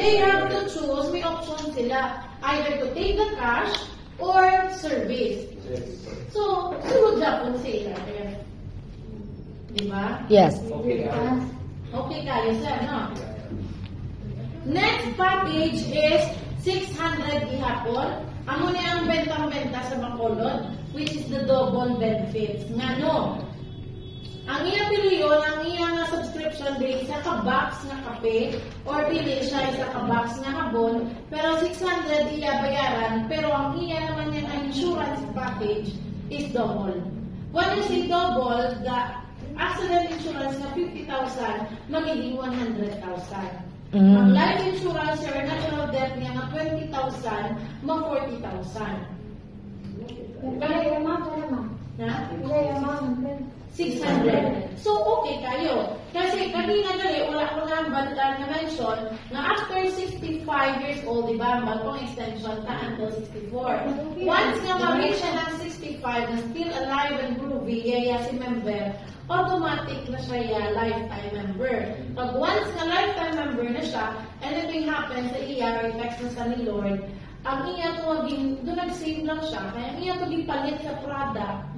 they have to choose, may option sila, either to take the cash or service. So, sunod na po sila. Di ba? Yes. Okay. Okay kayo, sir, no? Next package is 600 ihapon. Amo ni ang bentang-benta sa Bacolod, which is the double benefits. Nga no, ang iya piliyon, ang iya nga subscription day, isa ka box nga kape, or pili siya isa ka box nga habon, pero 600 iya bayaran, pero ang iya naman niya nga insurance package is double. When you say double, the accident insurance nga 50,000, magiging 100,000. Mm. Ang life insurance or natural death niya nga 20,000, mag 40,000. Kaya yung mga kaya ma. Na? Kaya yung mga 600. So, okay kayo. Kasi kanina gali, wala ko na mention na after 65 years old, di ba, bagong extension ka until 64. Once nga ma-reach siya ng 65 na still alive and groovy, yaya si member, automatic na siya ya lifetime member. Pag once nga lifetime member na siya, anything happens sa iya or text na sa ni Lord, ang iya to maging, doon nag-save lang siya, kaya ang iya to gipalit sa product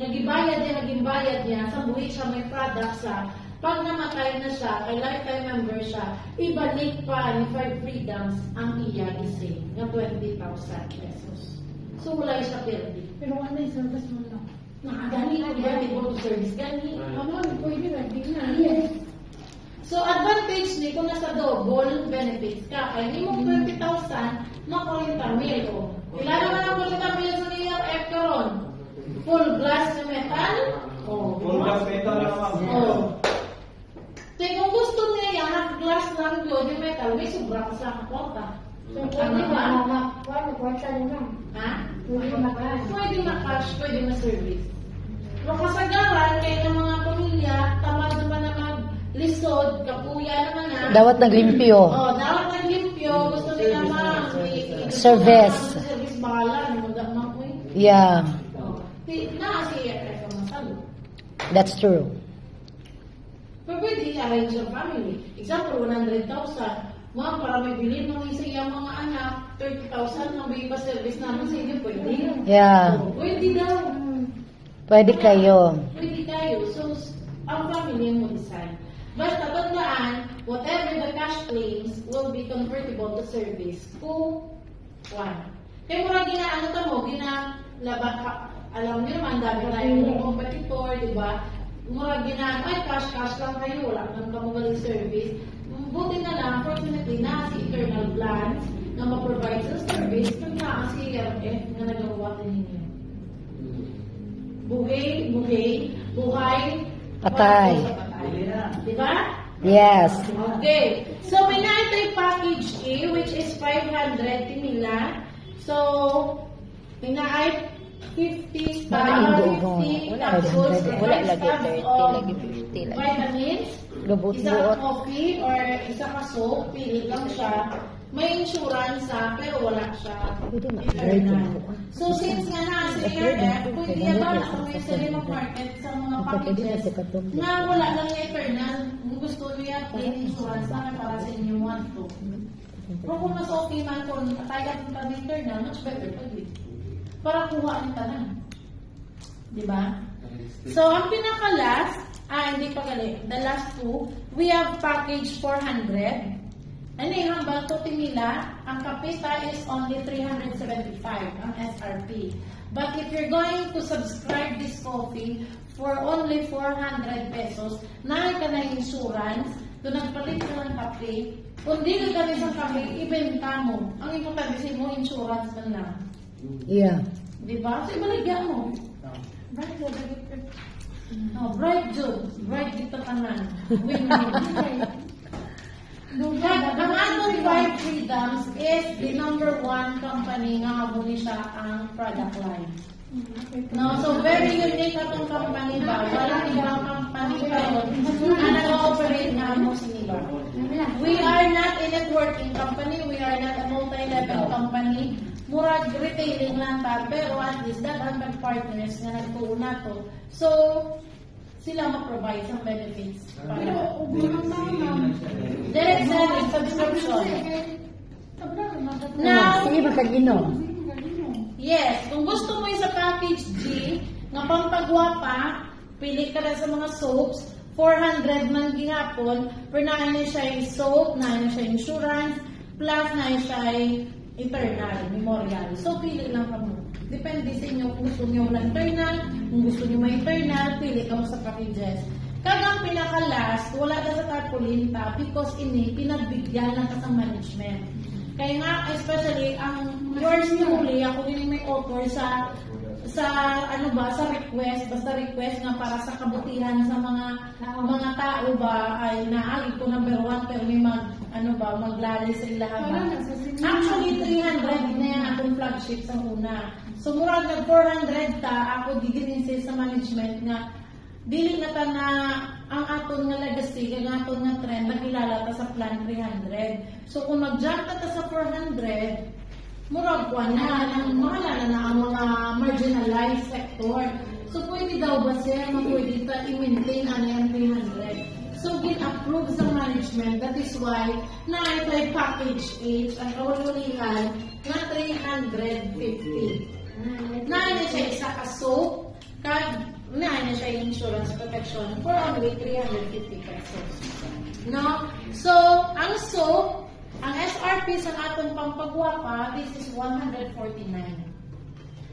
nagibayad niya, naging bayad niya, sa buhay siya may product sa, pag namatay na siya, kay lifetime member siya, ibalik pa ni Five Freedoms ang iya ising ng 20,000 pesos. So, wala siya penalty. Pero ano yung service mo lang? Gani, gani po to service, gani. Ano, pwede na, di na. Yes. So, advantage ni kung nasa double benefits ka, kay hindi mo 20,000, makulinta mil ko. Ilan naman ang kulinta mil sa niya F karon? Full glass na metal? Oh, Full gas metal na naman. Oh. Kung gusto niya, half glass lang yun, yung metal, may sobra ka sa kwarta. So, pwede ba, paano, kwarta rin lang. Ha? Pwede makaas. Pwede ma-cash, pwede ma-service. Pero kasagaran, kaya ng mga pamilya, tamad naman na mag-lisod, kapuya naman na. Dawat naglimpyo. Oh, dapat naglimpyo, gusto nila ma. Service. Service eh. Yeah, that's true. Pero pwede i-arrange ang family. Example, 100,000. Ma'am, para may bilhin ng isa yung mga anak, 30,000 na may pa-service namin sa inyo, pwede. Yeah. Oh, pwede daw. Pwede kayo. Pwede tayo. So, ang family mo decide. Basta tandaan, whatever the cash claims will be convertible to service kung one. Kaya mura gina, ano ta mo, gina, laba, ka- alam niyo naman, dami tayo mga competitor, di ba? Mura gina, ay, cash-cash lang kayo, wala nang kamugaling service. Buti na lang, fortunately, na si Eternal Plans na ma-provide sa service, kung na si ERF na nagawa ninyo. Bugay, bugay, buhay, Patay. Di ba? Yes. Okay. So, may naitay package A, which is 500 tinila. So, may naay 50 Wala star, yung dugo. 50 Wala, capsules, 100. or Wala lagi, stabs 30, of lagi 50 lagi. Vitamins, Lubot-buot. isa coffee, or isa ka soap, pili lang siya. May insurance sa, pero wala siya. Pwede ma- Eternal. right, So, since nga na si ERF, pwede ba na may sarili market sa mga packages na wala lang yung eternal, kung gusto niya plain insurance na para sa inyo want to. Pero kung mas okay man kung kaya kung kami eternal, much better do. Para kuha ang tanan. Di ba? So, ang pinaka-last, ah, hindi pa gali, the last two, we have package 400. Ano yung hambal to nila, ang kapita is only 375 ang SRP. But if you're going to subscribe this coffee for only 400 pesos, na ka na insurance, doon nagpalit ka ng kape, kung di ka kami sa kape, ibenta mo. Ang importante sa mo, insurance man lang. Yeah. Di ba? So, ibaligyan mo. Ba, bakit No, bright job. Bright dito ka na. Win-win. But ang atong Five Freedoms is the number one company nga habuli siya ang product line. No, so very unique atong company ba? Walang ibang company kayo na nag-operate na mo sinila. We are not a networking company, we are not a multi-level company. Murag retailing lang ta, pero at least daghan partners nga nagtuon na to. So, sila mag-provide sa benefits. Pero, Para. ubo ng tama. Direct selling, subscription. Now, Sige. Sige, galing. Yes, kung gusto mo yung sa package G, nga pampagwapa, pili ka na sa mga soaps, 400 man gihapon, pero na na siya yung soap, na na siya yung insurance, plus na siya yung eternal, memorial. So, pili lang ka mo. Depende sa inyo kung gusto niyo wala eternal, kung gusto niyo may eternal, pili ka mo sa packages. Kagang pinaka-last, wala na sa tarpaulin pa because ini, pinagbigyan lang ka sa management. Kaya nga, especially, ang yours ni Huli, ako din may author sa sa ano ba sa request basta request nga para sa kabutihan sa mga mga tao ba ay naagi ko number one pero may mag ano ba maglali sa ilaha ba actually 300 na yan akong flagship sa una. So murag nag 400 ta ako diginin sa management nga dili na ta na ang aton nga legacy ang aton nga trend nakilala ta sa plan 300 so kung mag-jump ta, ta sa 400 murag kwa na, nang mahala na ang mga marginalized sector. So, pwede daw ba siya na pwede ta i-maintain ang yan 300? So, gin-approve sa management. That is why, na ito package H, ang kawaliwalihan, na 350. Na na siya isa ka soap, kag na na siya insurance protection for only 350 pesos. No? So, ang soap, sa atong pampagwapa, this is 149.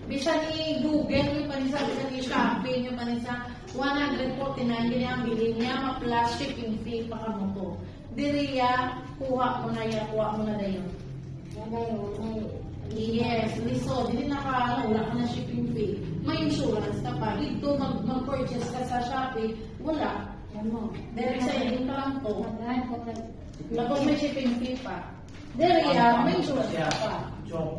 Bisan i-google nyo pa rin sa, bisan i-shopping nyo pa rin sa 149, yun ang bilhin niya, ma-plus shipping fee pa ka mo to. Diriya, kuha mo na yan, kuha mo na yun. Yes, liso, hindi na ka, ano, wala ka na shipping fee. May insurance ka pa. Dito, mag- mag-purchase ka sa Shopee, wala. Direct sa iyo ka lang to. Tapos may shipping fee pa. Ka pa. Chok.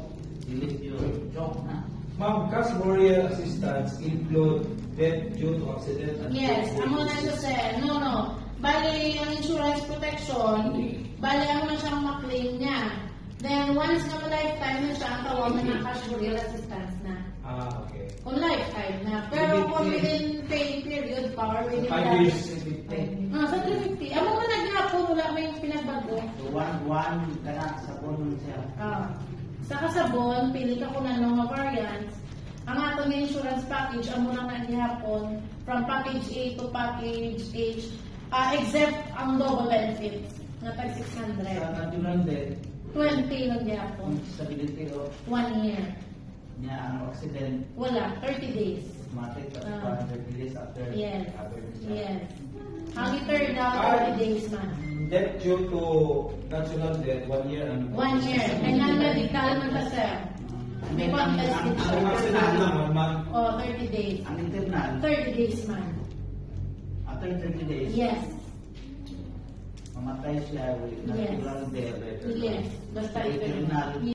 Delete yun. Chok na. Ma'am, cash burial assistance include death due to accident and Yes, amo na siya sir. No, no. Bali, ang insurance protection, bali, amo na siyang ma-claim niya. Then, once na lifetime na siya, ang tawag na ng cash burial assistance na. Ah, okay. Kung lifetime na. Pero kung within pay period or within Five years, fifty. Ah, sa 350. Amo man naghapon, wala may pinagbago. So, one, one, kana sa puno siya. Ah. Sa kasabon, pili ka kung ano mga variants. Ang ato nga insurance package, ang muna na gihapon, from package A to package H, ah, except ang double benefits, nga tag Sa 600. natural death, 20 lang gihapon. kung stability o One year. niya ang accident, Wala, 30 days. matik at Ah. 100 days after. Yes. after the. Yes. Ang eternal, 30 days man. Death due to natural death, one year and... One year. Kailangan medical man ka, sir. And May ang, siya. accident lang, one month. Oh, 30 days. ang internal, 30 days man. after 30 days, Yes. mamatay siya with natural death. Yes. Basta Internal, eternal.